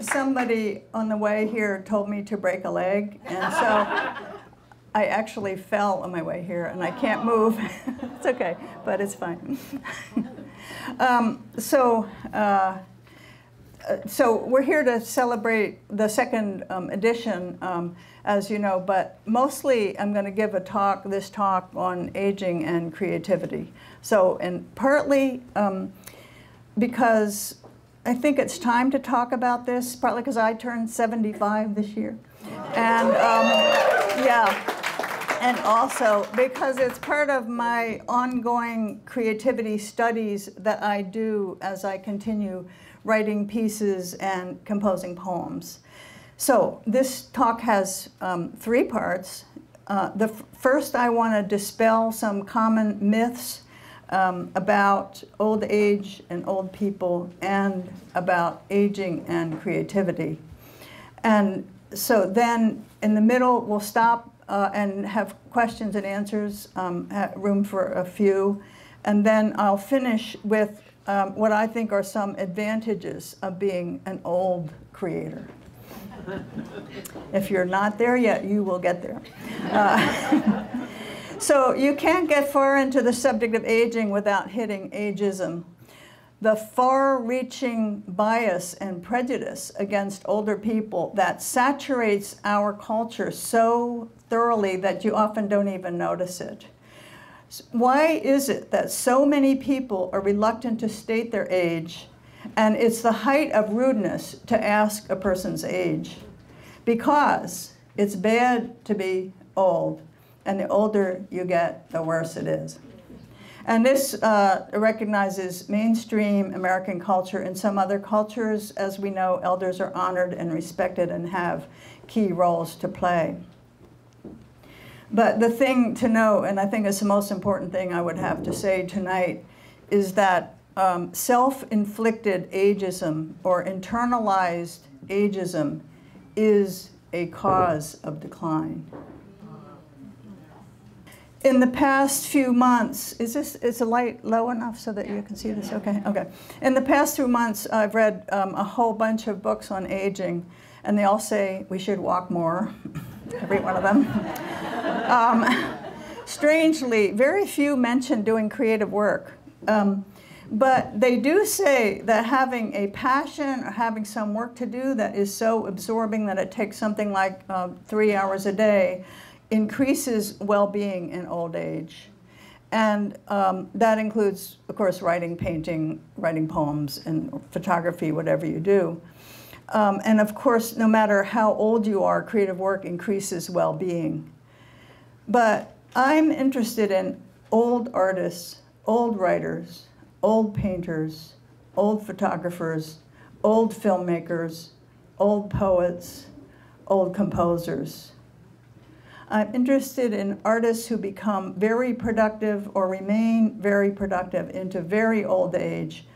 somebody on the way here told me to break a leg, and so I actually fell on my way here, and I can't move. it's okay, but it's fine. um, so, uh, uh, so we're here to celebrate the second um, edition, um, as you know, but mostly I'm going to give a talk, this talk on aging and creativity. So, and partly um, because I think it's time to talk about this, partly because I turned 75 this year. And um, yeah, and also because it's part of my ongoing creativity studies that I do as I continue writing pieces and composing poems. So this talk has um, three parts. Uh, the first, I want to dispel some common myths um, about old age and old people and about aging and creativity. And so then in the middle, we'll stop uh, and have questions and answers, um, room for a few. And then I'll finish with um, what I think are some advantages of being an old creator. if you're not there yet, you will get there. Uh, so you can't get far into the subject of aging without hitting ageism. The far-reaching bias and prejudice against older people that saturates our culture so thoroughly that you often don't even notice it. Why is it that so many people are reluctant to state their age and it's the height of rudeness to ask a person's age? Because it's bad to be old, and the older you get, the worse it is. And this uh, recognizes mainstream American culture. In some other cultures, as we know, elders are honored and respected and have key roles to play. But the thing to know, and I think it's the most important thing I would have to say tonight, is that um, self-inflicted ageism or internalized ageism is a cause of decline. In the past few months, is this is the light low enough so that you can see this? Okay, okay. In the past few months, I've read um, a whole bunch of books on aging, and they all say we should walk more, every one of them. Um, strangely, very few mention doing creative work. Um, but they do say that having a passion or having some work to do that is so absorbing that it takes something like uh, three hours a day increases well-being in old age. And um, that includes, of course, writing, painting, writing poems, and photography, whatever you do. Um, and of course, no matter how old you are, creative work increases well-being. But I'm interested in old artists, old writers, old painters, old photographers, old filmmakers, old poets, old composers. I'm interested in artists who become very productive or remain very productive into very old age,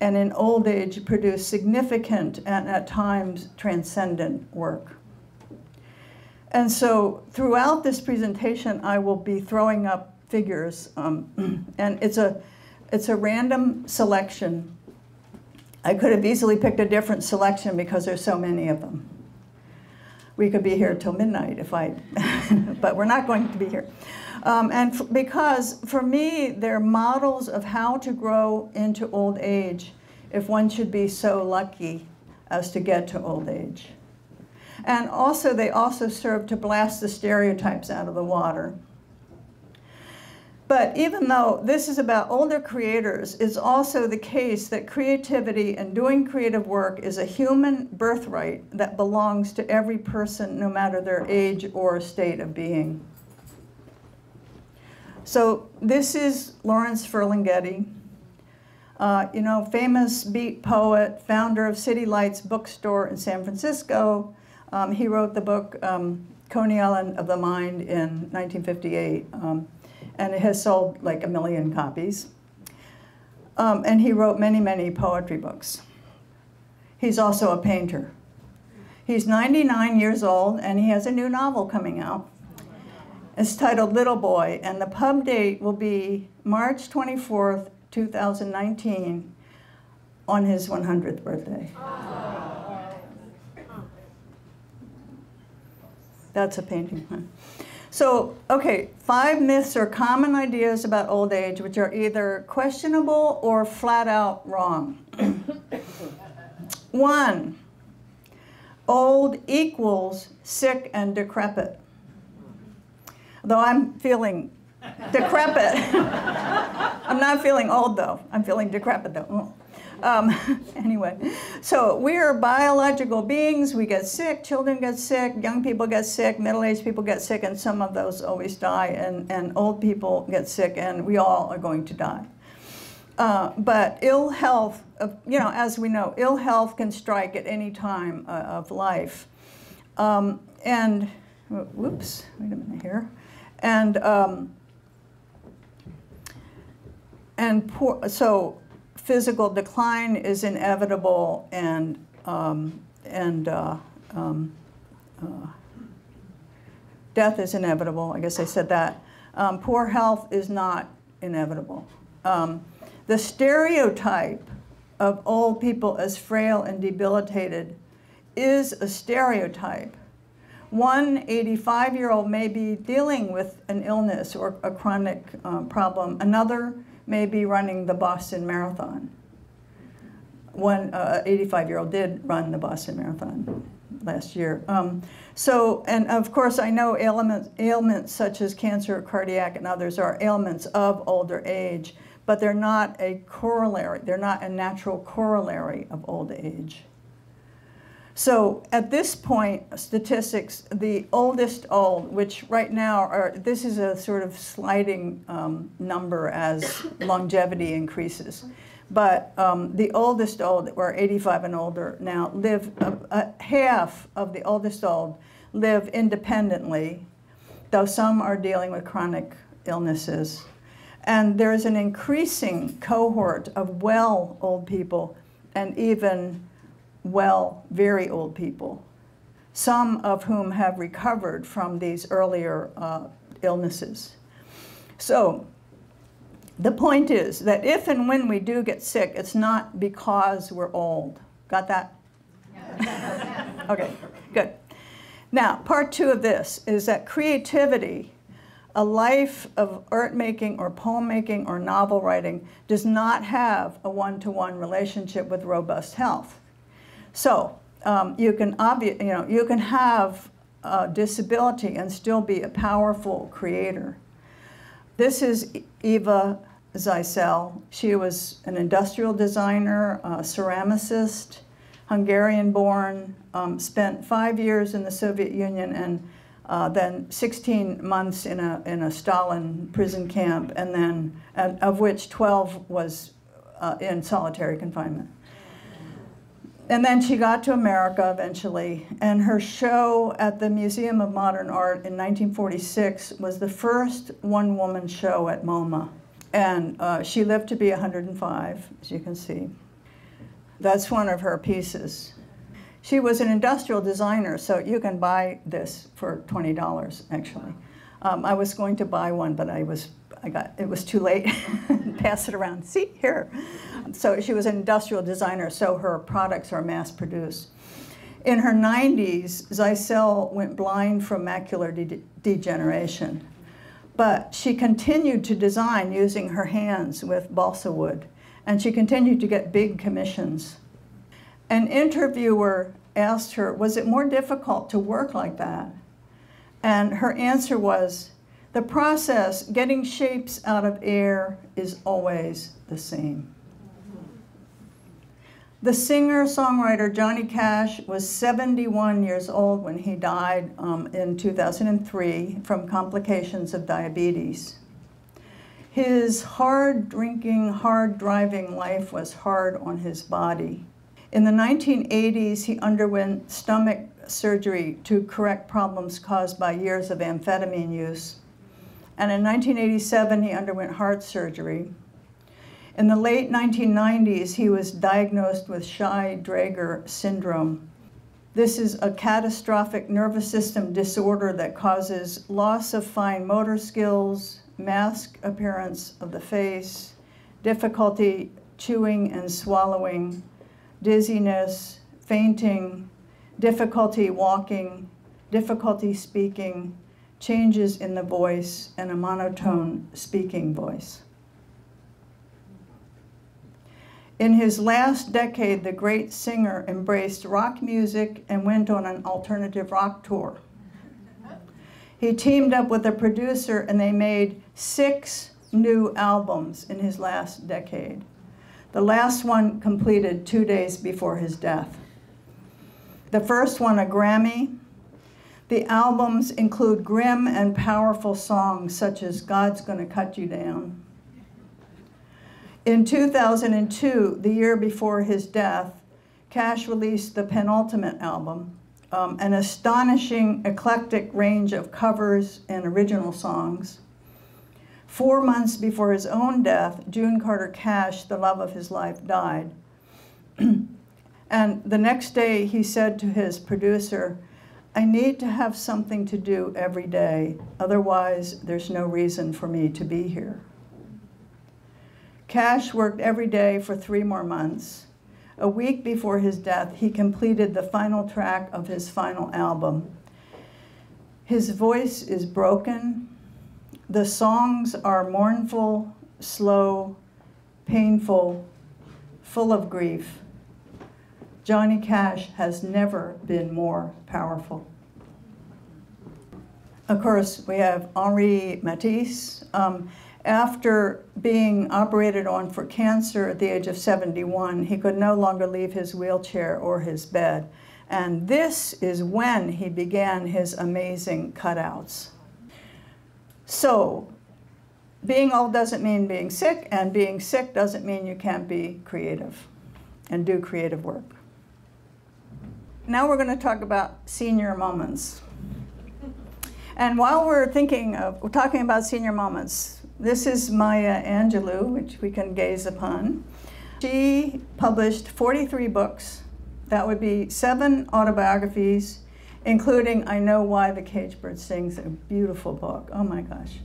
and in old age produce significant and at times transcendent work. And so throughout this presentation, I will be throwing up figures, um, and it's a, it's a random selection. I could have easily picked a different selection because there's so many of them. We could be here till midnight if I, but we're not going to be here. Um, and because for me, they're models of how to grow into old age if one should be so lucky as to get to old age. And also, they also serve to blast the stereotypes out of the water. But even though this is about older creators, it's also the case that creativity and doing creative work is a human birthright that belongs to every person, no matter their age or state of being. So this is Lawrence Ferlinghetti, uh, you know, famous beat poet, founder of City Lights bookstore in San Francisco, um, he wrote the book um, Coney Island of the Mind in 1958, um, and it has sold like a million copies. Um, and he wrote many, many poetry books. He's also a painter. He's 99 years old, and he has a new novel coming out. It's titled Little Boy, and the pub date will be March 24th, 2019, on his 100th birthday. Aww. That's a painting, huh? So, okay, five myths or common ideas about old age which are either questionable or flat out wrong. One, old equals sick and decrepit. Though I'm feeling decrepit. I'm not feeling old though. I'm feeling decrepit though. Um, anyway, so we are biological beings. We get sick, children get sick, young people get sick, middle-aged people get sick, and some of those always die, and, and old people get sick, and we all are going to die. Uh, but ill health, you know, as we know, ill health can strike at any time uh, of life. Um, and, whoops, wait a minute here. And, um, and poor, so physical decline is inevitable and, um, and uh, um, uh, death is inevitable. I guess I said that. Um, poor health is not inevitable. Um, the stereotype of old people as frail and debilitated is a stereotype. One 85 year old may be dealing with an illness or a chronic uh, problem. Another may be running the Boston Marathon. One 85 uh, year old did run the Boston Marathon last year. Um, so, and of course, I know ailments, ailments such as cancer, cardiac, and others are ailments of older age, but they're not a corollary. They're not a natural corollary of old age. So at this point, statistics, the oldest old, which right now are, this is a sort of sliding um, number as longevity increases. But um, the oldest old, or 85 and older now, live, uh, uh, half of the oldest old live independently, though some are dealing with chronic illnesses. And there's an increasing cohort of well old people and even well, very old people, some of whom have recovered from these earlier uh, illnesses. So the point is that if and when we do get sick, it's not because we're old. Got that? okay, good. Now, part two of this is that creativity, a life of art making or poem making or novel writing, does not have a one to one relationship with robust health. So um, you can you know you can have a disability and still be a powerful creator. This is Eva Zeisel. She was an industrial designer, a ceramicist, Hungarian-born, um, spent five years in the Soviet Union and uh, then 16 months in a, in a Stalin prison camp, and then of which 12 was uh, in solitary confinement and then she got to America eventually, and her show at the Museum of Modern Art in 1946 was the first one woman show at MoMA. And uh, she lived to be 105, as you can see. That's one of her pieces. She was an industrial designer, so you can buy this for $20, actually. Um, I was going to buy one, but I was I got, it was too late, pass it around. See, here. So she was an industrial designer, so her products are mass produced. In her 90s, Zeisel went blind from macular de degeneration, but she continued to design using her hands with balsa wood, and she continued to get big commissions. An interviewer asked her, was it more difficult to work like that? And her answer was, the process, getting shapes out of air, is always the same. The singer-songwriter Johnny Cash was 71 years old when he died um, in 2003 from complications of diabetes. His hard drinking, hard driving life was hard on his body. In the 1980s, he underwent stomach surgery to correct problems caused by years of amphetamine use. And in 1987, he underwent heart surgery. In the late 1990s, he was diagnosed with Shy-Drager syndrome. This is a catastrophic nervous system disorder that causes loss of fine motor skills, mask appearance of the face, difficulty chewing and swallowing, dizziness, fainting, difficulty walking, difficulty speaking, changes in the voice, and a monotone speaking voice. In his last decade, the great singer embraced rock music and went on an alternative rock tour. He teamed up with a producer and they made six new albums in his last decade. The last one completed two days before his death. The first one, a Grammy. The albums include grim and powerful songs such as God's Gonna Cut You Down. In 2002, the year before his death, Cash released the penultimate album, um, an astonishing eclectic range of covers and original songs. Four months before his own death, June Carter Cash, the love of his life, died. and the next day, he said to his producer, I need to have something to do every day, otherwise, there's no reason for me to be here. Cash worked every day for three more months. A week before his death, he completed the final track of his final album. His voice is broken, the songs are mournful, slow, painful, full of grief. Johnny Cash has never been more powerful. Of course, we have Henri Matisse. Um, after being operated on for cancer at the age of 71, he could no longer leave his wheelchair or his bed. And this is when he began his amazing cutouts. So, being old doesn't mean being sick, and being sick doesn't mean you can't be creative and do creative work. Now we're going to talk about senior moments. And while we're thinking of, we're talking about senior moments, this is Maya Angelou, which we can gaze upon. She published 43 books. That would be seven autobiographies, including I Know Why the Cage Bird Sings, a beautiful book. Oh my gosh.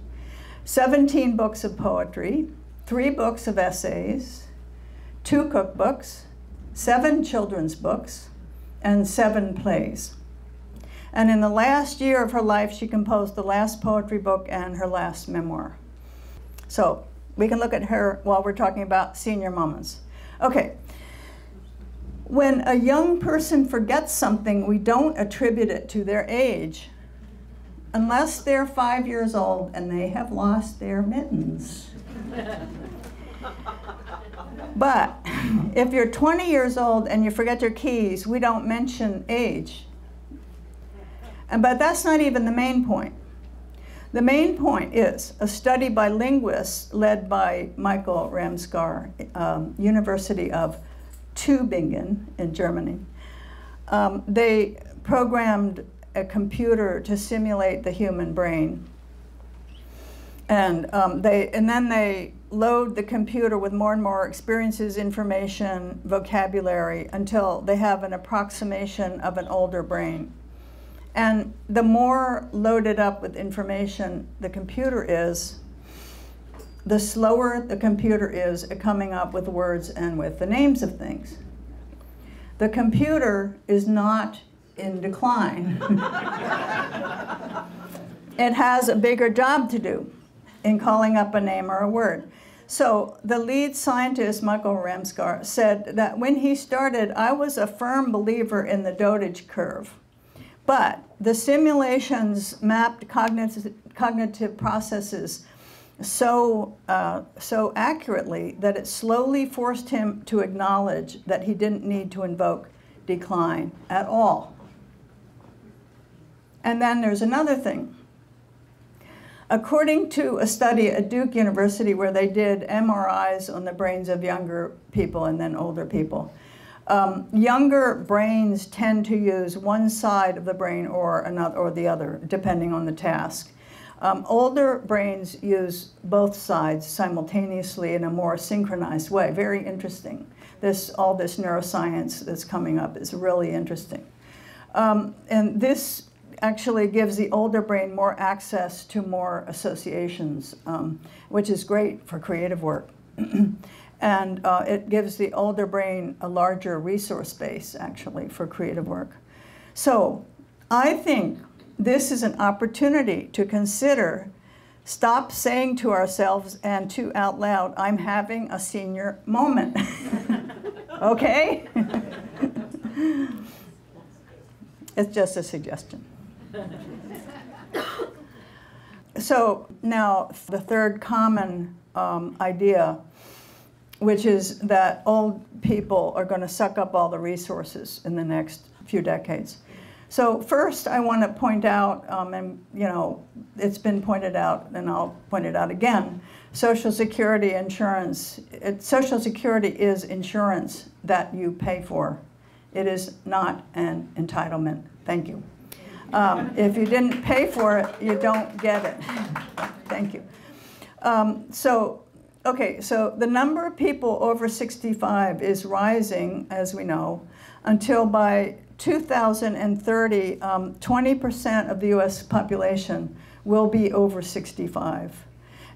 17 books of poetry, three books of essays, two cookbooks, seven children's books, and seven plays. And in the last year of her life, she composed the last poetry book and her last memoir. So we can look at her while we're talking about senior moments. Okay, when a young person forgets something, we don't attribute it to their age unless they're five years old and they have lost their mittens. but if you're 20 years old and you forget your keys, we don't mention age. But that's not even the main point. The main point is a study by linguists led by Michael Ramscar, um, University of Tübingen in Germany. Um, they programmed a computer to simulate the human brain. And, um, they, and then they load the computer with more and more experiences, information, vocabulary, until they have an approximation of an older brain. And the more loaded up with information the computer is, the slower the computer is at coming up with words and with the names of things. The computer is not in decline. it has a bigger job to do in calling up a name or a word. So the lead scientist, Michael Ramscar, said that when he started, I was a firm believer in the dotage curve. But the simulations mapped cognitive, cognitive processes so, uh, so accurately that it slowly forced him to acknowledge that he didn't need to invoke decline at all. And then there's another thing. According to a study at Duke University where they did MRIs on the brains of younger people and then older people, um, younger brains tend to use one side of the brain or another or the other, depending on the task. Um, older brains use both sides simultaneously in a more synchronized way. Very interesting. This, all this neuroscience that's coming up is really interesting. Um, and this actually gives the older brain more access to more associations, um, which is great for creative work. and uh, it gives the older brain a larger resource base, actually, for creative work. So I think this is an opportunity to consider stop saying to ourselves and to out loud, I'm having a senior moment. okay? it's just a suggestion. So now the third common um, idea, which is that old people are going to suck up all the resources in the next few decades. So first, I want to point out, um, and you know, it's been pointed out, and I'll point it out again. Social Security insurance. It, Social Security is insurance that you pay for. It is not an entitlement. Thank you. Um, if you didn't pay for it, you don't get it. Thank you. Um, so, okay, so the number of people over 65 is rising, as we know, until by 2030, 20% um, of the US population will be over 65.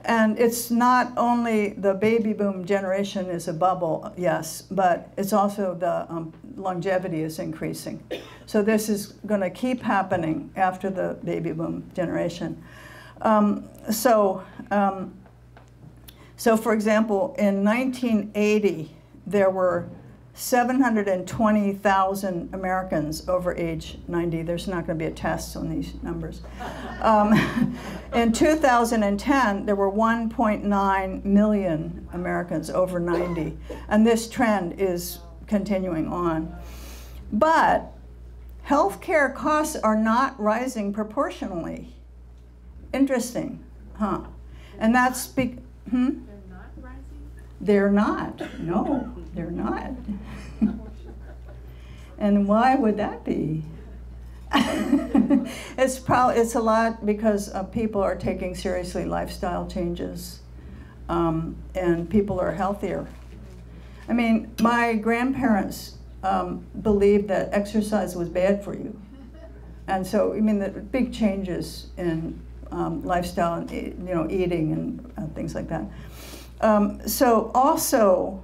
And it's not only the baby boom generation is a bubble, yes, but it's also the um, longevity is increasing. So this is going to keep happening after the baby boom generation. Um, so, um, so for example, in 1980, there were 720,000 Americans over age 90. There's not going to be a test on these numbers. Um, in 2010, there were 1.9 million Americans over 90. And this trend is continuing on. But healthcare costs are not rising proportionally. Interesting, huh? And that's, be- hmm? They're not. No, they're not. and why would that be? it's probably it's a lot because uh, people are taking seriously lifestyle changes, um, and people are healthier. I mean, my grandparents um, believed that exercise was bad for you, and so I mean the big changes in um, lifestyle and you know eating and uh, things like that. Um, so also,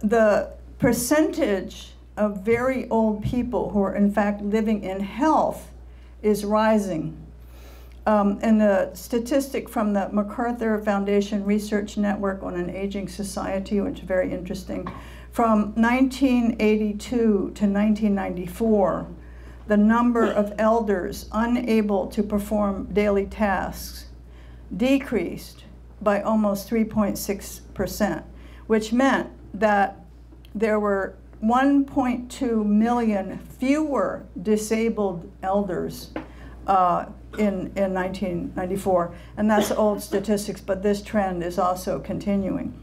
the percentage of very old people who are in fact living in health is rising. Um, and a statistic from the MacArthur Foundation Research Network on an Aging Society, which is very interesting, from 1982 to 1994, the number of elders unable to perform daily tasks decreased by almost 3.6%, which meant that there were 1.2 million fewer disabled elders uh, in, in 1994. And that's old statistics, but this trend is also continuing.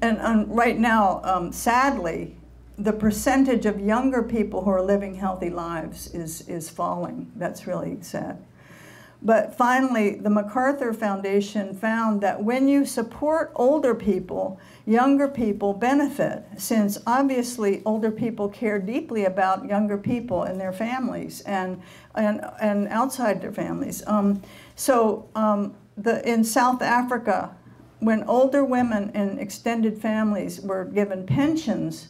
And um, right now, um, sadly, the percentage of younger people who are living healthy lives is, is falling. That's really sad. But finally, the MacArthur Foundation found that when you support older people, younger people benefit, since obviously older people care deeply about younger people and their families and, and, and outside their families. Um, so um, the, in South Africa, when older women in extended families were given pensions,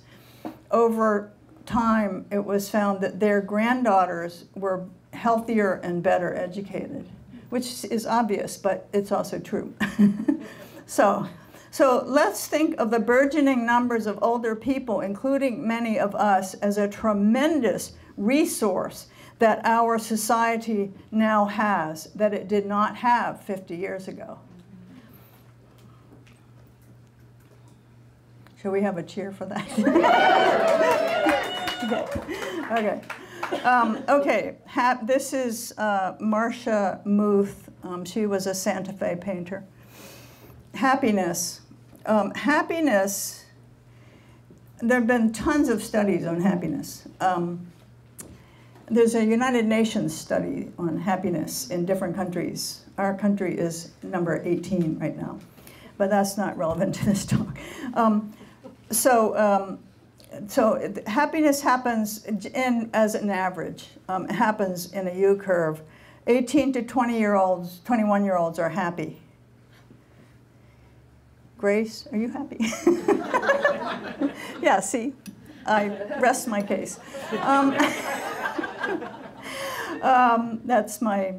over time it was found that their granddaughters were healthier and better educated, which is obvious, but it's also true. so, so let's think of the burgeoning numbers of older people, including many of us, as a tremendous resource that our society now has that it did not have 50 years ago. Shall we have a cheer for that? okay. okay. Um, okay, ha this is uh, Marcia Muth. Um, she was a Santa Fe painter. Happiness. Um, happiness, there have been tons of studies on happiness. Um, there's a United Nations study on happiness in different countries. Our country is number 18 right now, but that's not relevant to this talk. Um, so, happiness happens in, as an average, um, happens in a U curve. 18 to 20 year olds, 21 year olds are happy. Grace, are you happy? yeah, see, I rest my case. Um, Um, that's my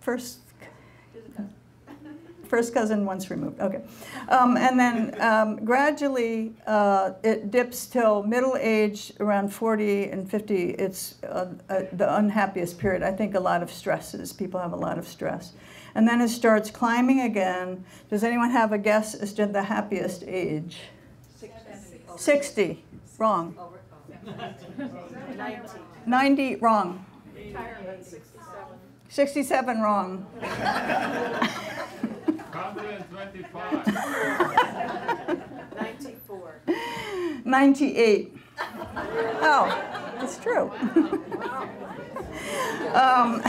first first cousin once removed. Okay, um, and then um, gradually uh, it dips till middle age, around 40 and 50. It's uh, uh, the unhappiest period. I think a lot of stresses. People have a lot of stress, and then it starts climbing again. Does anyone have a guess as to the happiest age? 60. Wrong. 90. Wrong. 67 wrong. 125. 94. 98. Oh, it's true. um,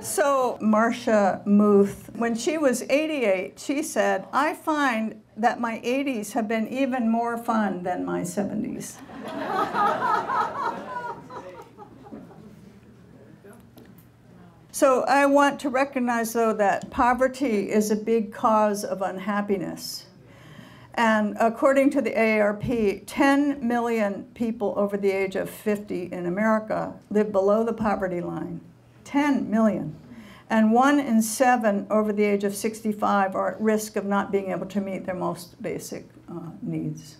so, Marcia Muth, when she was 88, she said, I find that my 80s have been even more fun than my 70s. So I want to recognize, though, that poverty is a big cause of unhappiness. And according to the AARP, 10 million people over the age of 50 in America live below the poverty line. 10 million. And one in seven over the age of 65 are at risk of not being able to meet their most basic uh, needs.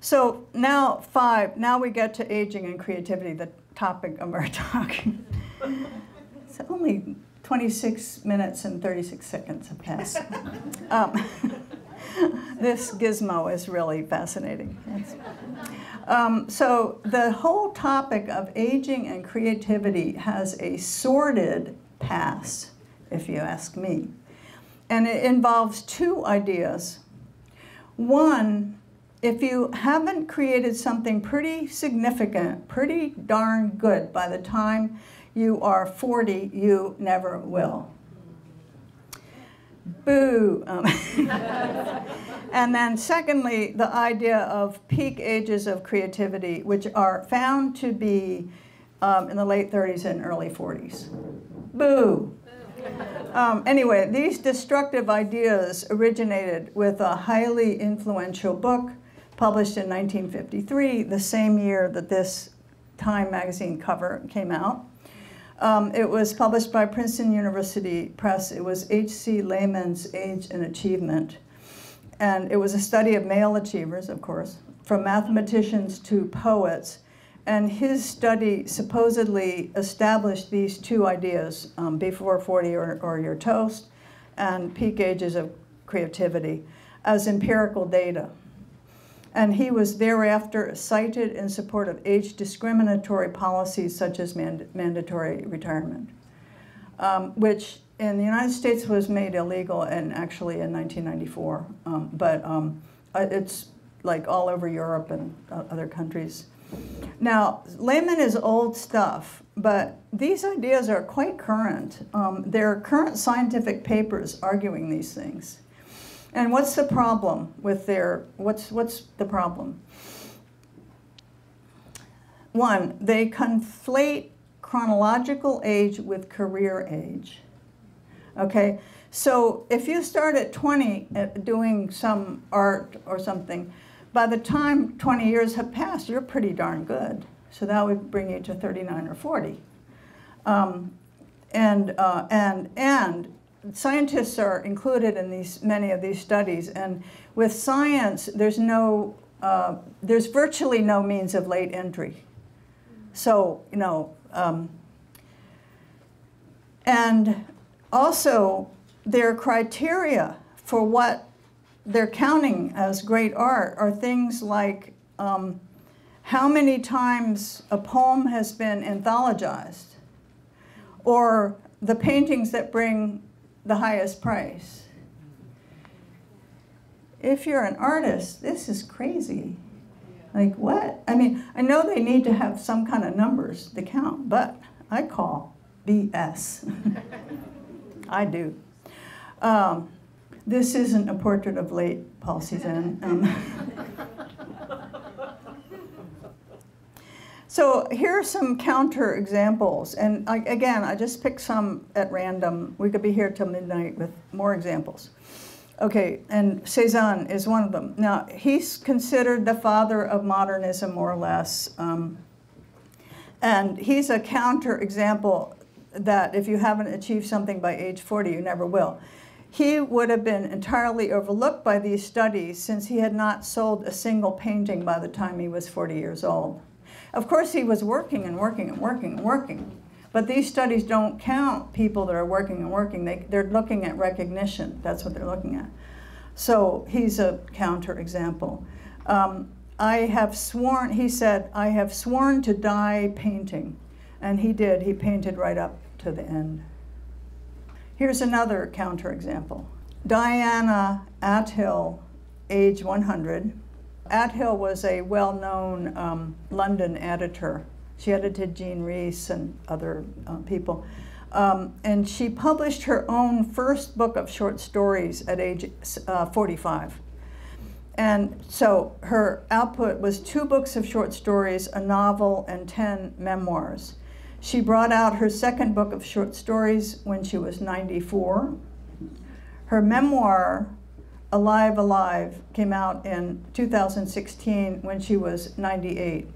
So now, five, now we get to aging and creativity, the topic of our talk. it's only 26 minutes and 36 seconds have passed. um, this gizmo is really fascinating. Um, so the whole topic of aging and creativity has a sordid past, if you ask me. And it involves two ideas. One, if you haven't created something pretty significant, pretty darn good by the time you are 40, you never will. Boo. Um, and then, secondly, the idea of peak ages of creativity, which are found to be um, in the late 30s and early 40s. Boo. Um, anyway, these destructive ideas originated with a highly influential book published in 1953, the same year that this Time magazine cover came out. Um, it was published by Princeton University Press. It was H.C. Lehman's Age and Achievement. And it was a study of male achievers, of course, from mathematicians to poets. And his study supposedly established these two ideas, um, before 40 or, or your toast, and peak ages of creativity, as empirical data and he was thereafter cited in support of age discriminatory policies such as mand mandatory retirement, um, which in the United States was made illegal and actually in 1994, um, but um, uh, it's like all over Europe and uh, other countries. Now, Lehman is old stuff, but these ideas are quite current. Um, there are current scientific papers arguing these things. And what's the problem with their, what's, what's the problem? One, they conflate chronological age with career age. Okay, so if you start at 20 doing some art or something, by the time 20 years have passed, you're pretty darn good. So that would bring you to 39 or 40. Um, and, uh, and, and scientists are included in these many of these studies, and with science, there's no, uh, there's virtually no means of late entry. So you know, um, and also their criteria for what they're counting as great art are things like um, how many times a poem has been anthologized, or the paintings that bring the highest price. If you're an artist, this is crazy. Like what? I mean, I know they need to have some kind of numbers to count, but I call BS. I do. Um, this isn't a portrait of late Paul Cézanne. Um, So here are some counter examples. And I, again, I just picked some at random. We could be here till midnight with more examples. Okay, and Cezanne is one of them. Now, he's considered the father of modernism, more or less. Um, and he's a counter example that if you haven't achieved something by age 40, you never will. He would have been entirely overlooked by these studies since he had not sold a single painting by the time he was 40 years old. Of course, he was working and working and working and working, but these studies don't count people that are working and working. They, they're looking at recognition. That's what they're looking at. So he's a counter example. Um, I have sworn, he said, I have sworn to die painting. And he did. He painted right up to the end. Here's another counterexample. Diana Athill, age 100. Athill was a well-known um, London editor. She edited Jean Rhys and other uh, people. Um, and she published her own first book of short stories at age uh, 45. And so her output was two books of short stories, a novel, and 10 memoirs. She brought out her second book of short stories when she was 94. Her memoir, Alive, Alive, came out in 2016 when she was 98.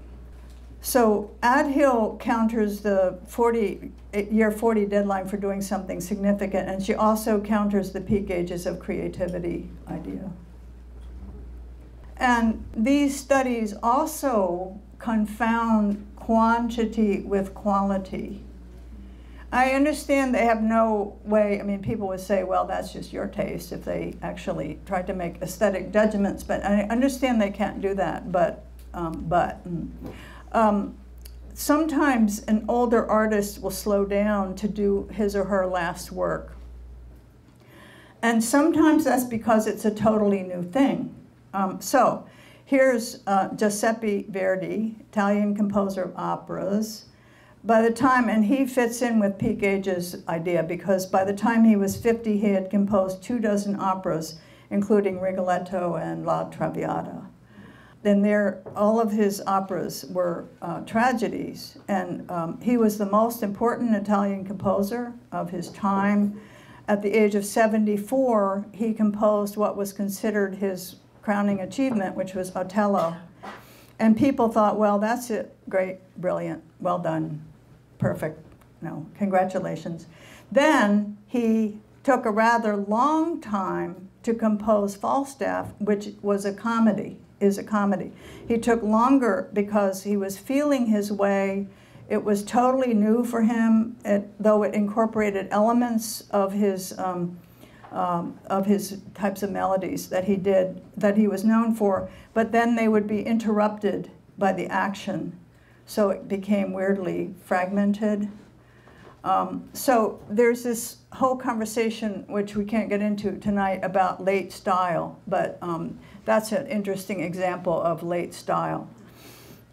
So Athill counters the 40, year 40 deadline for doing something significant, and she also counters the peak ages of creativity idea. And these studies also confound quantity with quality. I understand they have no way, I mean, people would say, well, that's just your taste if they actually tried to make aesthetic judgments, but I understand they can't do that, but, um, but. Mm. Um, sometimes an older artist will slow down to do his or her last work. And sometimes that's because it's a totally new thing. Um, so Here's uh, Giuseppe Verdi, Italian composer of operas. By the time, and he fits in with peak ages idea because by the time he was 50, he had composed two dozen operas, including Rigoletto and La Traviata. Then there, all of his operas were uh, tragedies, and um, he was the most important Italian composer of his time. At the age of 74, he composed what was considered his crowning achievement, which was Otello. And people thought, well, that's it, great, brilliant, well done, perfect, no, congratulations. Then he took a rather long time to compose Falstaff, which was a comedy, is a comedy. He took longer because he was feeling his way. It was totally new for him, it, though it incorporated elements of his um, um, of his types of melodies that he did, that he was known for, but then they would be interrupted by the action. So it became weirdly fragmented. Um, so there's this whole conversation, which we can't get into tonight, about late style, but um, that's an interesting example of late style.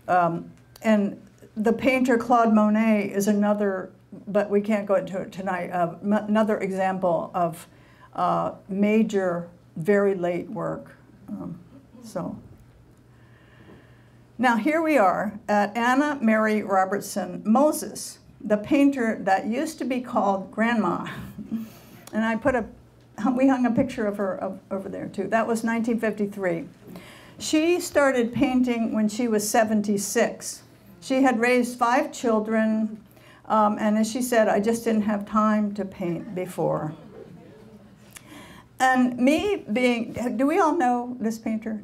Um, and the painter Claude Monet is another, but we can't go into it tonight, uh, another example of uh, major, very late work. Um, so. Now here we are at Anna Mary Robertson Moses, the painter that used to be called Grandma. and I put a, we hung a picture of her of, over there too. That was 1953. She started painting when she was 76. She had raised five children, um, and as she said, I just didn't have time to paint before. And me being, do we all know this painter?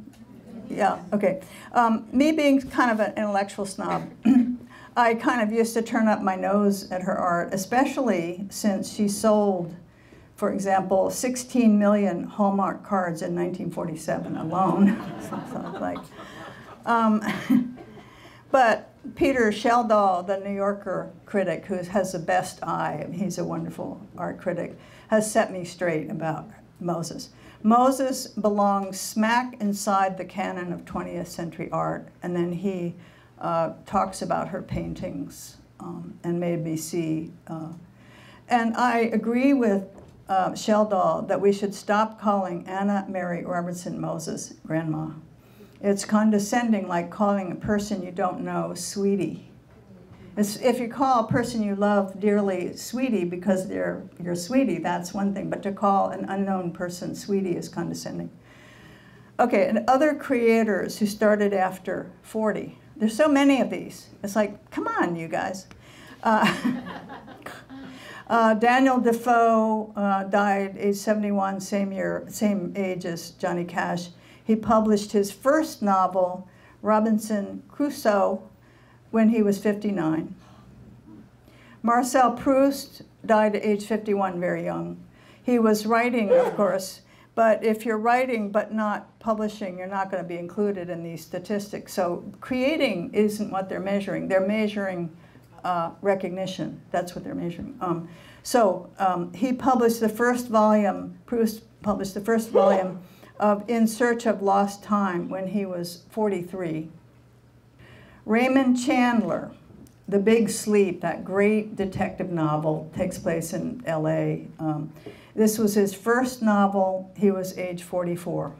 Yeah, okay. Um, me being kind of an intellectual snob, I kind of used to turn up my nose at her art, especially since she sold, for example, 16 million Hallmark cards in 1947 alone. so, like, um, but Peter Schjeldahl, the New Yorker critic, who has the best eye, he's a wonderful art critic, has set me straight about Moses. Moses belongs smack inside the canon of 20th century art, and then he uh, talks about her paintings um, and made me see. Uh, and I agree with uh, Schjeldahl that we should stop calling Anna Mary Robertson Moses grandma. It's condescending, like calling a person you don't know sweetie. If you call a person you love dearly sweetie because they're your sweetie, that's one thing. But to call an unknown person sweetie is condescending. Okay, and other creators who started after 40. There's so many of these. It's like, come on, you guys. Uh, uh, Daniel Defoe uh, died age 71, same year, same age as Johnny Cash. He published his first novel, Robinson Crusoe, when he was 59. Marcel Proust died at age 51, very young. He was writing, of course, but if you're writing but not publishing, you're not going to be included in these statistics. So creating isn't what they're measuring. They're measuring uh, recognition. That's what they're measuring. Um, so um, he published the first volume, Proust published the first volume of In Search of Lost Time when he was 43. Raymond Chandler, The Big Sleep, that great detective novel, takes place in LA. Um, this was his first novel. He was age 44.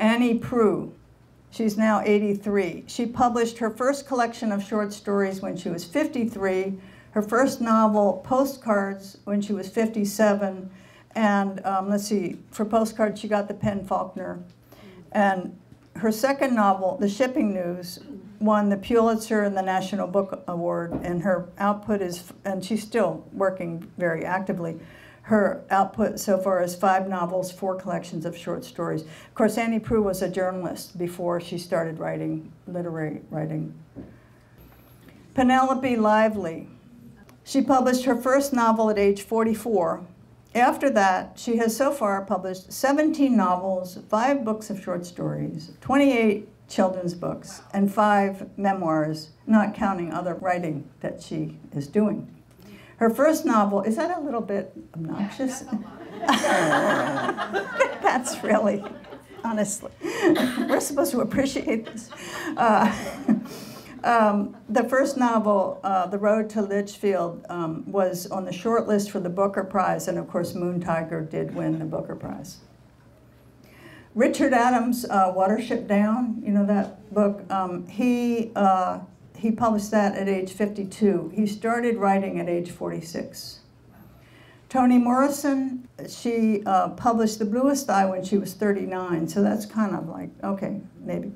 Annie Proulx, she's now 83. She published her first collection of short stories when she was 53, her first novel, Postcards, when she was 57. And um, let's see, for Postcards, she got the PEN/Faulkner. And her second novel, The Shipping News, won the Pulitzer and the National Book Award, and her output is, and she's still working very actively. Her output so far is five novels, four collections of short stories. Of course, Annie Proulx was a journalist before she started writing literary writing. Penelope Lively. She published her first novel at age 44. After that, she has so far published 17 novels, five books of short stories, 28 children's books, and five memoirs, not counting other writing that she is doing. Her first novel, is that a little bit obnoxious? That's really, honestly, we're supposed to appreciate this. Uh, um, the first novel, uh, The Road to Lichfield, um, was on the short list for the Booker Prize, and of course, Moon Tiger did win the Booker Prize. Richard Adams, uh, Watership Down, you know that book? Um, he uh, he published that at age 52. He started writing at age 46. Toni Morrison, she uh, published The Bluest Eye when she was 39, so that's kind of like, okay, maybe.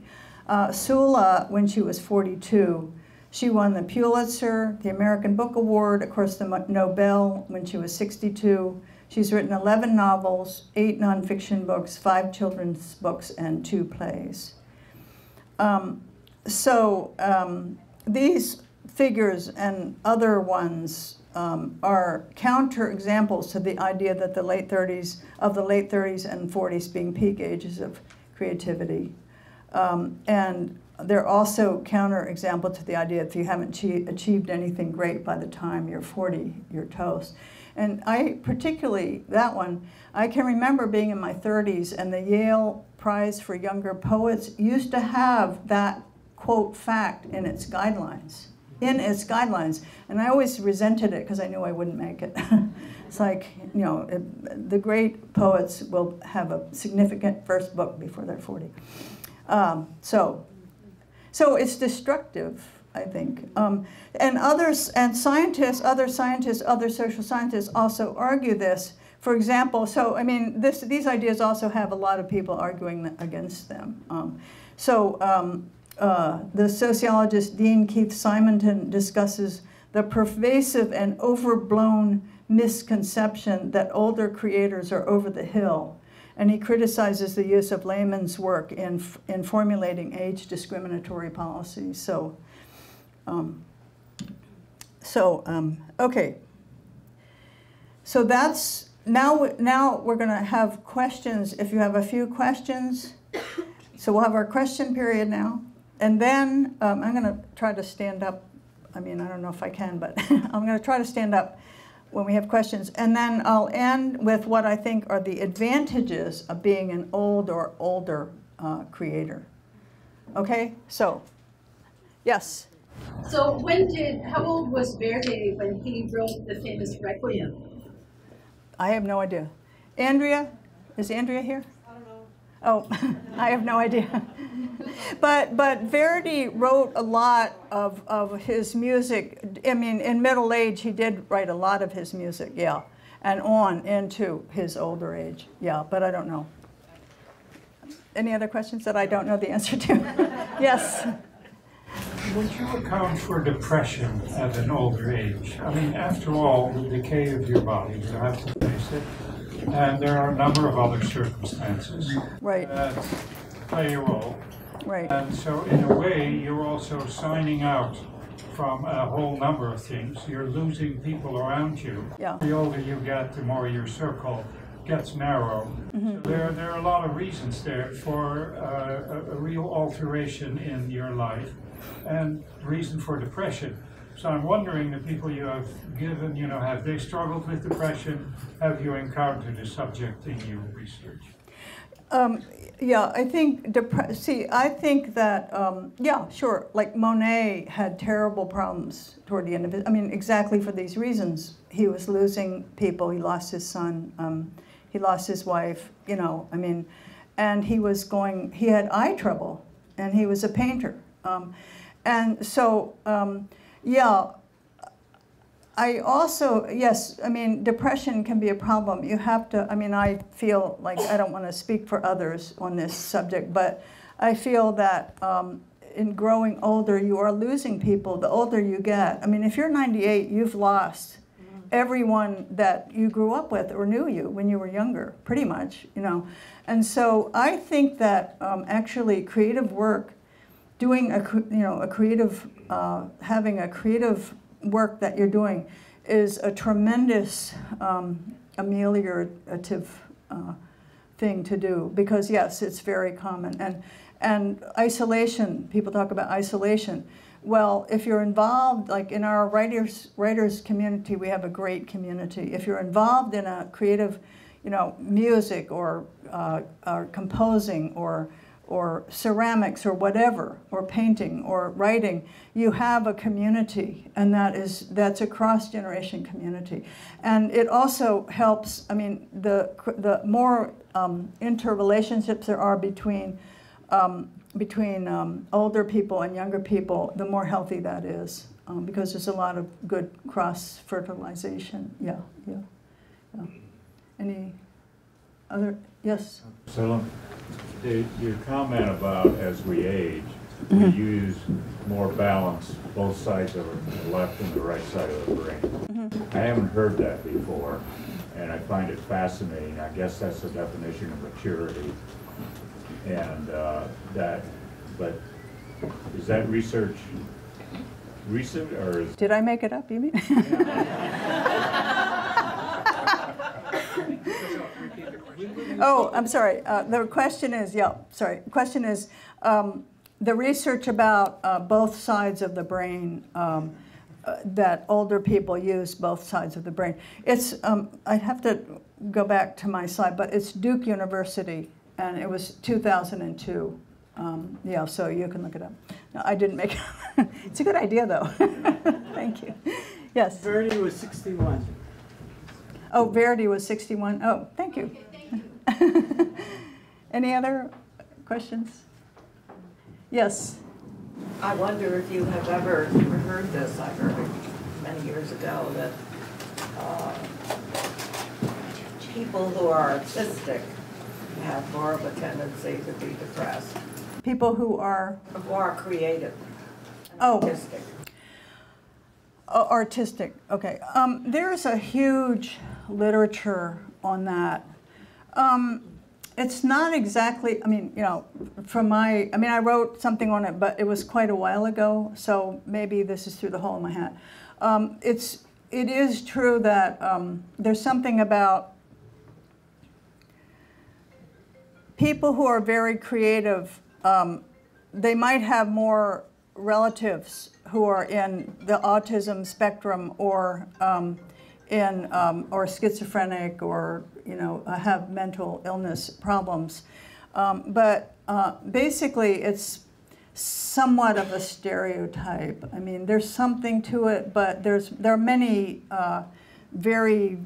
Uh, Sula, when she was 42, she won the Pulitzer, the American Book Award, of course, the Nobel when she was 62. She's written 11 novels, eight nonfiction books, five children's books, and two plays. Um, so, um, these figures and other ones um, are counter examples to the idea that the late 30s, of the late 30s and 40s being peak ages of creativity. Um, and they're also counter example to the idea if you haven't achieved anything great by the time you're 40, you're toast. And I particularly, that one, I can remember being in my 30s and the Yale Prize for Younger Poets used to have that quote fact in its guidelines, in its guidelines. And I always resented it because I knew I wouldn't make it. it's like, you know, it, the great poets will have a significant first book before they're 40. Um, so, so it's destructive, I think. Um, and others, and scientists, other scientists, other social scientists also argue this. For example, so I mean, this, these ideas also have a lot of people arguing against them. Um, so um, uh, the sociologist Dean Keith Simonton discusses the pervasive and overblown misconception that older creators are over the hill. And he criticizes the use of Lehman's work in, in formulating age discriminatory policies. So, um, so um, okay. So that's, now, now we're going to have questions. If you have a few questions, so we'll have our question period now. And then um, I'm going to try to stand up. I mean, I don't know if I can, but I'm going to try to stand up when we have questions. And then I'll end with what I think are the advantages of being an old or older uh, creator. Okay, so, yes? So when did, how old was Verdi when he wrote the famous Requiem? I have no idea. Andrea, is Andrea here? Oh, I have no idea. But, but Verdi wrote a lot of, of his music. I mean, in middle age, he did write a lot of his music, yeah, and on into his older age, yeah, but I don't know. Any other questions that I don't know the answer to? yes. Would you account for depression at an older age? I mean, after all, the decay of your body, you have to face it. And there are a number of other circumstances Right, that play a role. right, And so, in a way, you're also signing out from a whole number of things. You're losing people around you. Yeah. The older you get, the more your circle gets narrow. Mm-hmm. So there, there are a lot of reasons there for uh, a, a real alteration in your life and reason for depression. So I'm wondering the people you have given, you know, have they struggled with depression? Have you encountered a subject in your research? Um, yeah, I think see, I think that um, yeah, sure. Like Monet had terrible problems toward the end of it. I mean, exactly for these reasons. He was losing people. He lost his son. Um, he lost his wife. You know, I mean, and he was going. He had eye trouble, and he was a painter. Um, and so, um, yeah, I also, yes, I mean, depression can be a problem. You have to, I mean, I feel like I don't want to speak for others on this subject, but I feel that um, in growing older, you are losing people the older you get. I mean, if you're 98, you've lost everyone that you grew up with or knew you when you were younger, pretty much, you know. And so I think that um, actually creative work, doing a, you know, a creative, uh, having a creative work that you're doing is a tremendous um, ameliorative uh, thing to do because yes, it's very common and and isolation. People talk about isolation. Well, if you're involved, like in our writers writers community, we have a great community. If you're involved in a creative, you know, music or uh, or composing or or ceramics or whatever or painting or writing you have a community and that is that's a cross generation community. And it also helps i mean the the more um, interrelationships there are between um, between um, older people and younger people the more healthy that is um, because there's a lot of good cross fertilization yeah yeah yeah. Any other yes So, your comment about as we age, we Mm-hmm. use more balance, both sides of the left and the right side of the brain. Mm-hmm. I haven't heard that before, and I find it fascinating. I guess that's the definition of maturity. And uh, that, but is that research recent, or is did i make it up you mean Oh, I'm sorry. Uh, the question is, yeah, sorry. The question is um, the research about uh, both sides of the brain um, uh, that older people use both sides of the brain. It's um, I have to go back to my slide, but it's Duke University, and it was 2002. Um, yeah, so you can look it up. No, I didn't make it. it's a good idea, though. Thank you. Yes. Verdi was 61. Oh, Verdi was 61. Oh, thank you. Any other questions? Yes. I wonder if you have ever heard this, I heard it many years ago, that uh, people who are artistic have more of a tendency to be depressed, People who are who are creative Oh. artistic. uh, artistic, okay. Um, there's a huge literature on that. Um, it's not exactly, I mean, you know, from my, I mean, I wrote something on it, but it was quite a while ago, so maybe this is through the hole in my hat. Um, it's, it is true that um, there's something about people who are very creative, um, they might have more relatives who are in the autism spectrum or um, in um, or schizophrenic or you know uh, have mental illness problems. Um, but uh, basically, it's somewhat of a stereotype. I mean, there's something to it, but there's there are many uh, very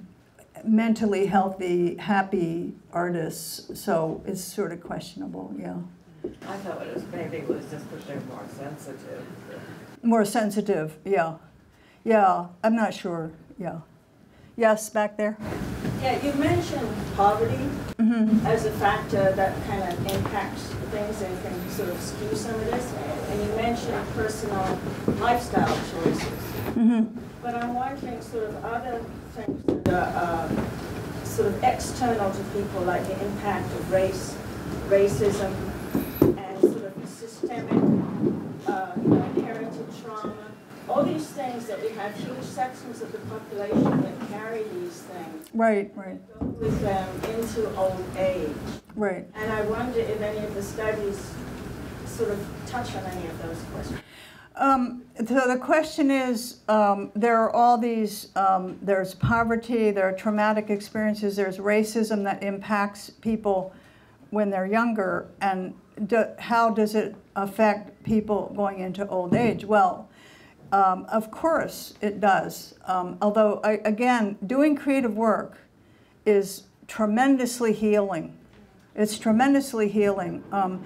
mentally healthy, happy artists. So it's sort of questionable, yeah. I thought it was, maybe it was just that they're more sensitive. More sensitive, yeah. Yeah, I'm not sure, yeah. Yes, back there? Yeah, you mentioned poverty Mm-hmm. as a factor that kind of impacts things and can sort of skew some of this. And you mentioned personal lifestyle choices. Mm-hmm. But I'm wondering sort of other things that are uh, sort of external to people, like the impact of race, racism, and sort of systemic, uh, you know, inherited trauma. All these things that we have huge sections of the population that carry these things Right, right, go with them into old age. right. And I wonder if any of the studies sort of touch on any of those questions. Um, so the question is, um, there are all these, um, there's poverty, there are traumatic experiences, there's racism that impacts people when they're younger, and do, how does it affect people going into old age? Well, um, of course it does. Um, although, I, again, doing creative work is tremendously healing. It's tremendously healing. Um,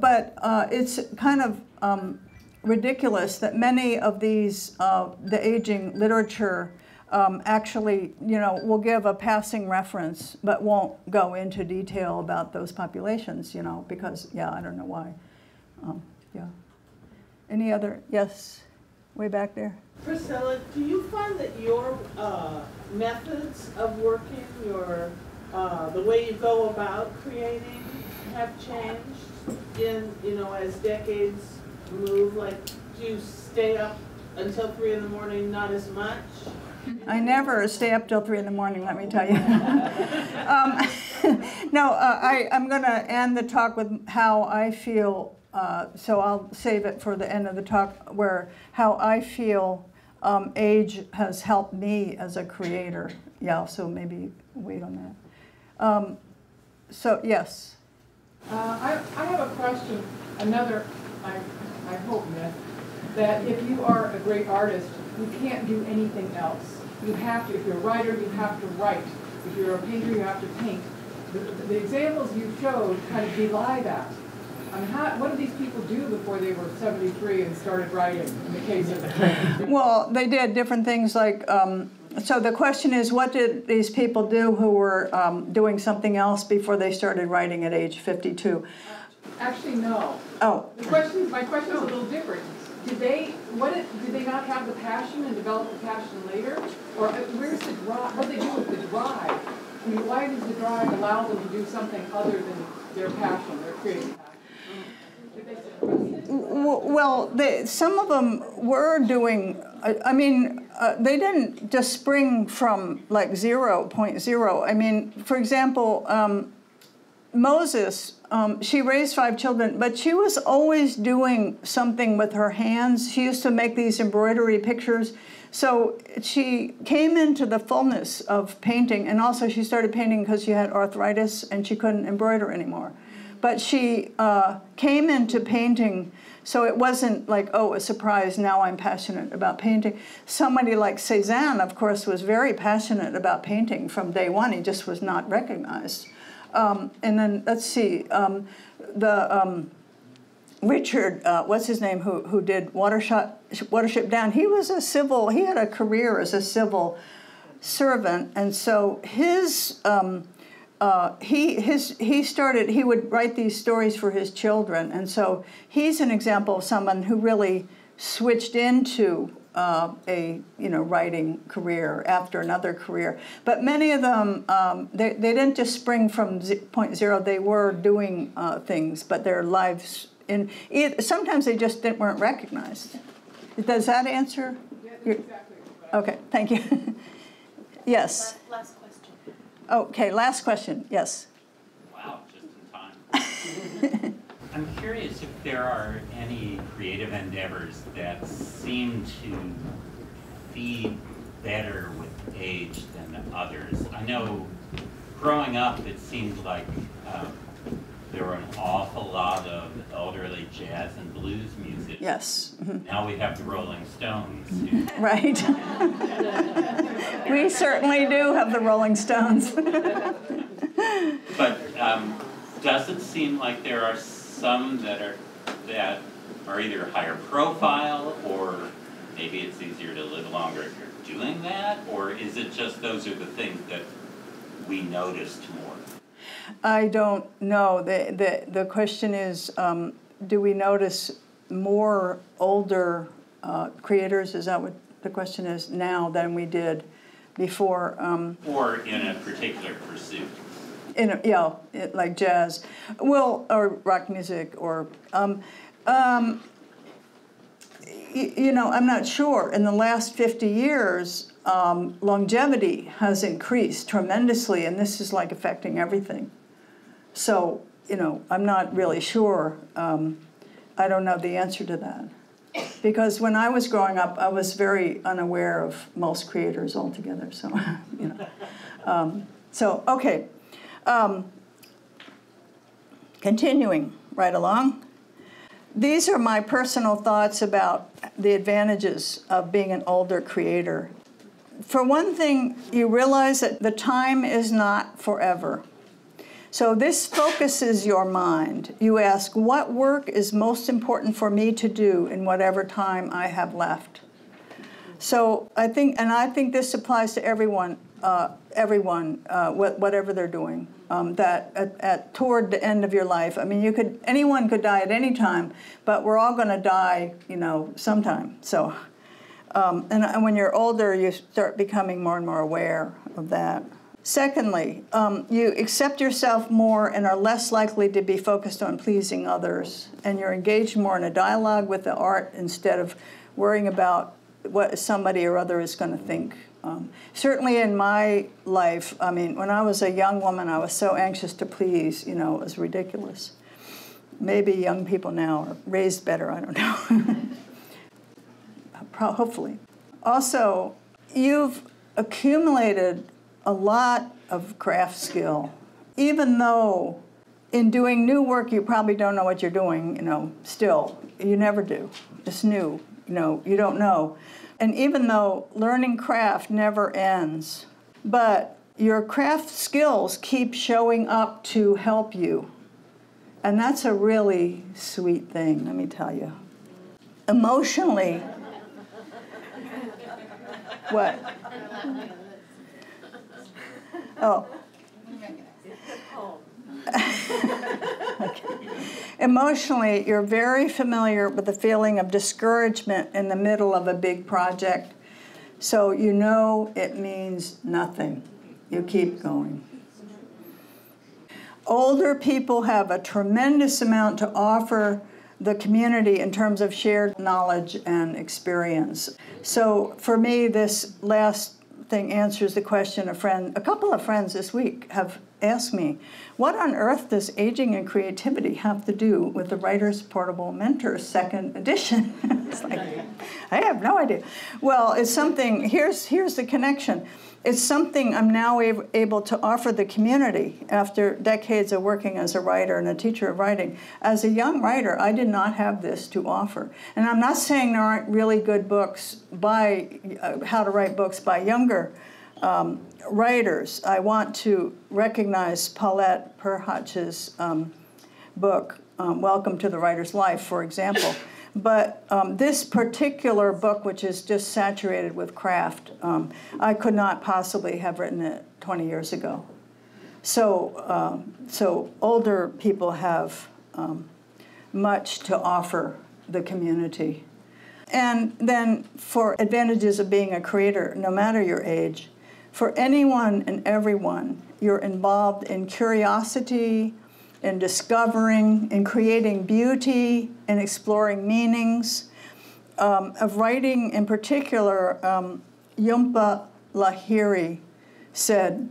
but uh, it's kind of um, ridiculous that many of these, uh, the aging literature, um, actually, you know, will give a passing reference, but won't go into detail about those populations, you know, because, yeah, I don't know why. Um, yeah. Any other, yes, way back there? Priscilla, do you find that your uh, methods of working, your uh, the way you go about creating, have changed in you know as decades move? Like, do you stay up until three in the morning? Not as much. I never stay up till three in the morning, let me tell you. um, no, uh, I, I'm going to end the talk with how I feel, uh, so I'll save it for the end of the talk, where how I feel um, age has helped me as a creator. Yeah, so maybe wait on that. Um, so, yes. Uh, I, I have a question, another, I, I hope myth, that if you are a great artist, you can't do anything else. You have to, if you're a writer, you have to write. If you're a painter, you have to paint. The, the examples you showed kind of belie that. I mean, how, what did these people do before they were 73 and started writing, in the case of Well, they did different things like, um, so the question is, what did these people do who were um, doing something else before they started writing at age 52? Actually, no. Oh, The question, my question is a little different. Did they, what did, did they not have the passion and develop the passion later? Or uh, where's the drive, what do they do with the drive? I mean, why does the drive allow them to do something other than their passion, their creative passion? Did they suppress it? w- well, they, some of them were doing, I, I mean, uh, they didn't just spring from like 0.0. I mean, for example, um, Moses, um, she raised five children, but she was always doing something with her hands. She used to make these embroidery pictures. So she came into the fullness of painting, and also she started painting because she had arthritis and she couldn't embroider anymore. But she uh, came into painting, so it wasn't like, oh, a surprise, now I'm passionate about painting. Somebody like Cézanne, of course, was very passionate about painting from day one, he just was not recognized. Um, and then let's see, um, the um, Richard, uh, what's his name, who who did Watership Watership Down? He was a civil. He had a career as a civil servant, and so his. Um, uh, he his he started. He would write these stories for his children, and so he's an example of someone who really switched into uh, a you know writing career after another career. But many of them um, they, they didn't just spring from z- point zero. They were doing uh, things, but their lives in it, sometimes they just didn't, weren't recognized. Does that answer? Yeah, that's your- exactly what I Okay, thank you. yes. Last question. Okay, last question. Yes. Wow, just in time. I'm curious if there are any creative endeavors that seem to feed better with age than others. I know growing up, it seemed like um, there were an awful lot of elderly jazz and blues music. Yes, mhm, Now we have the Rolling Stones. right. We certainly do have the Rolling Stones. But um, does it seem like there are some that are, that are either higher profile, or maybe it's easier to live longer if you're doing that? Or is it just those are the things that we noticed more? I don't know. The, the, the question is, um, do we notice more older uh, creators? Is that what the question is now than we did before? Um, Or in a particular pursuit? in a, yeah, it, like jazz, well, or rock music, or um, um, you know, I'm not sure. In the last 50 years, um, longevity has increased tremendously, and this is like affecting everything. So, you know, I'm not really sure. Um, I don't know the answer to that. Because when I was growing up, I was very unaware of most creators altogether. So, you know. Um, so, okay. Um, continuing right along. These are my personal thoughts about the advantages of being an older creator. For one thing, you realize that the time is not forever. So this focuses your mind. You ask, what work is most important for me to do in whatever time I have left? So I think, and I think this applies to everyone, uh, everyone, uh, wh- whatever they're doing. Um, that at, at toward the end of your life, I mean, you could, anyone could die at any time, but we're all going to die, you know, sometime. So, um, and, and when you're older, you start becoming more and more aware of that. Secondly, um, you accept yourself more and are less likely to be focused on pleasing others, and you're engaged more in a dialogue with the art instead of worrying about what somebody or other is going to think. Um, certainly in my life, I mean, when I was a young woman, I was so anxious to please, you know, it was ridiculous. Maybe young people now are raised better, I don't know. Hopefully. Also, you've accumulated a lot of craft skill, even though in doing new work you probably don't know what you're doing, you know, still. You never do. It's new, you know, you don't know. And even though learning craft never ends, but your craft skills keep showing up to help you. And that's a really sweet thing, let me tell you. Emotionally, what? Oh. Okay. Emotionally, you're very familiar with the feeling of discouragement in the middle of a big project. So you know it means nothing. You keep going. Older people have a tremendous amount to offer the community in terms of shared knowledge and experience. So for me, this last thing answers the question a friend, a couple of friends this week have asked me, what on earth does aging and creativity have to do with the Writer's Portable Mentor second edition? it's like, I have no idea. Well, it's something, here's, here's the connection. It's something I'm now ab- able to offer the community after decades of working as a writer and a teacher of writing. As a young writer, I did not have this to offer. And I'm not saying there aren't really good books by uh, how to write books by younger um, writers. I want to recognize Paulette Perhach's um, book, um, Welcome to the Writer's Life, for example. But um, this particular book, which is just saturated with craft, um, I could not possibly have written it 20 years ago. So, um, so older people have um, much to offer the community. And then for advantages of being a creator, no matter your age, for anyone and everyone, you're involved in curiosity, in discovering, in creating beauty, in exploring meanings. Um, of writing in particular, um, Jhumpa Lahiri said,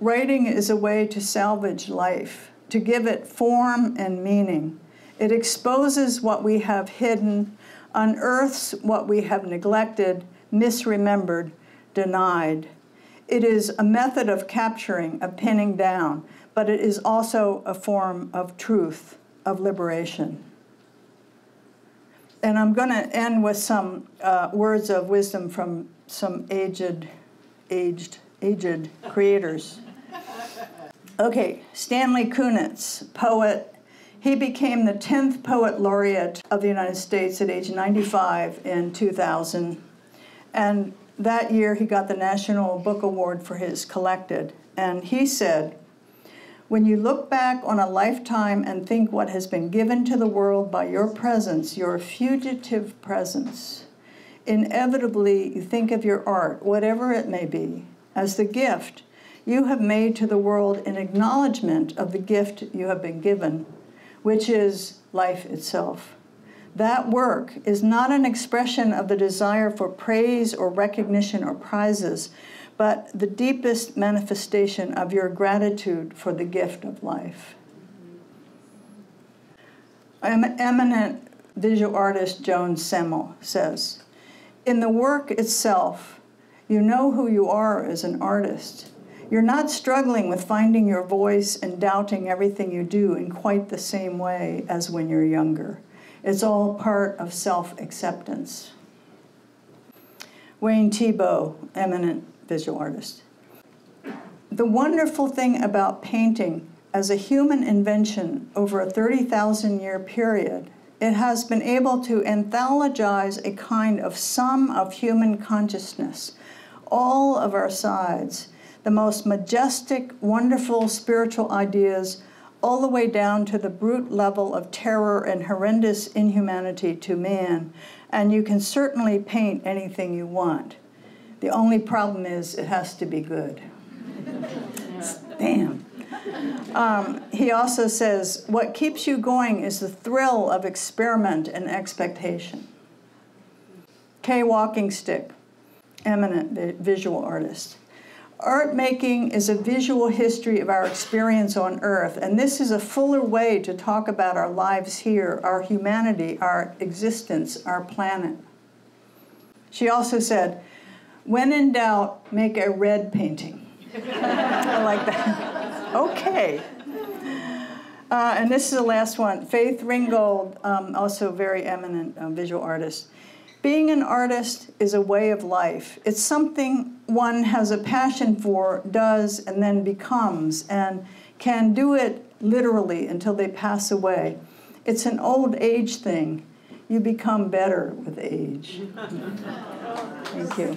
Writing is a way to salvage life, to give it form and meaning. It exposes what we have hidden, unearths what we have neglected, misremembered, denied. It is a method of capturing, of pinning down, but it is also a form of truth, of liberation. And I'm going to end with some uh, words of wisdom from some aged, aged, aged creators. Okay, Stanley Kunitz, poet. He became the 10th poet laureate of the United States at age 95 in 2000. And that year he got the National Book Award for his collected. And he said, when you look back on a lifetime and think what has been given to the world by your presence, your fugitive presence, inevitably you think of your art, whatever it may be, as the gift you have made to the world in acknowledgement of the gift you have been given, which is life itself. That work is not an expression of the desire for praise or recognition or prizes, but the deepest manifestation of your gratitude for the gift of life. Eminent visual artist Joan Semmel says, In the work itself, you know who you are as an artist. You're not struggling with finding your voice and doubting everything you do in quite the same way as when you're younger. It's all part of self acceptance. Wayne Thiebaud, eminent visual artist. The wonderful thing about painting as a human invention over a 30,000 year period, it has been able to anthologize a kind of sum of human consciousness, all of our sides, the most majestic, wonderful spiritual ideas, all the way down to the brute level of terror and horrendous inhumanity to man. And you can certainly paint anything you want. The only problem is it has to be good. Damn. Um, he also says, what keeps you going is the thrill of experiment and expectation. Kay WalkingStick, eminent visual artist. Art making is a visual history of our experience on Earth, and this is a fuller way to talk about our lives here, our humanity, our existence, our planet. She also said, when in doubt, make a red painting. I like that. Okay. Uh, and this is the last one. Faith Ringgold, um, also very eminent uh, visual artist. Being an artist is a way of life. It's something one has a passion for, does, and then becomes, and can do it literally until they pass away. It's an old age thing. You become better with age. Thank you.